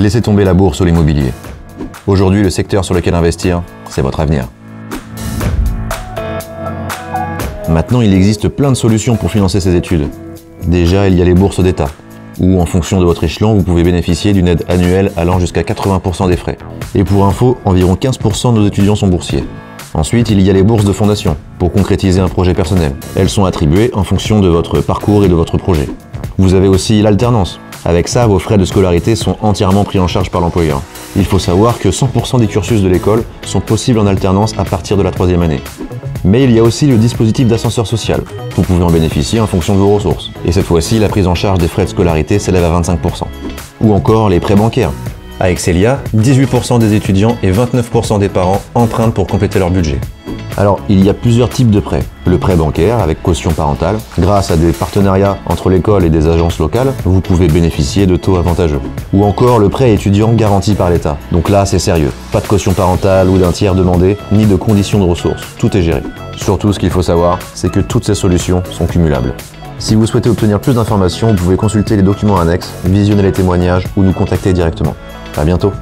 Laissez tomber la bourse ou l'immobilier. Aujourd'hui, le secteur sur lequel investir, c'est votre avenir. Maintenant, il existe plein de solutions pour financer ces études. Déjà, il y a les bourses d'État, où en fonction de votre échelon, vous pouvez bénéficier d'une aide annuelle allant jusqu'à 80% des frais. Et pour info, environ 15% de nos étudiants sont boursiers. Ensuite, il y a les bourses de fondation, pour concrétiser un projet personnel. Elles sont attribuées en fonction de votre parcours et de votre projet. Vous avez aussi l'alternance. Avec ça, vos frais de scolarité sont entièrement pris en charge par l'employeur. Il faut savoir que 100% des cursus de l'école sont possibles en alternance à partir de la troisième année. Mais il y a aussi le dispositif d'ascenseur social. Vous pouvez en bénéficier en fonction de vos ressources. Et cette fois-ci, la prise en charge des frais de scolarité s'élève à 25%. Ou encore les prêts bancaires. À Excelia, 18% des étudiants et 29% des parents empruntent pour compléter leur budget. Alors, il y a plusieurs types de prêts. Le prêt bancaire avec caution parentale. Grâce à des partenariats entre l'école et des agences locales, vous pouvez bénéficier de taux avantageux. Ou encore le prêt étudiant garanti par l'État. Donc là, c'est sérieux. Pas de caution parentale ou d'un tiers demandé, ni de conditions de ressources. Tout est géré. Surtout, ce qu'il faut savoir, c'est que toutes ces solutions sont cumulables. Si vous souhaitez obtenir plus d'informations, vous pouvez consulter les documents annexes, visionner les témoignages ou nous contacter directement. À bientôt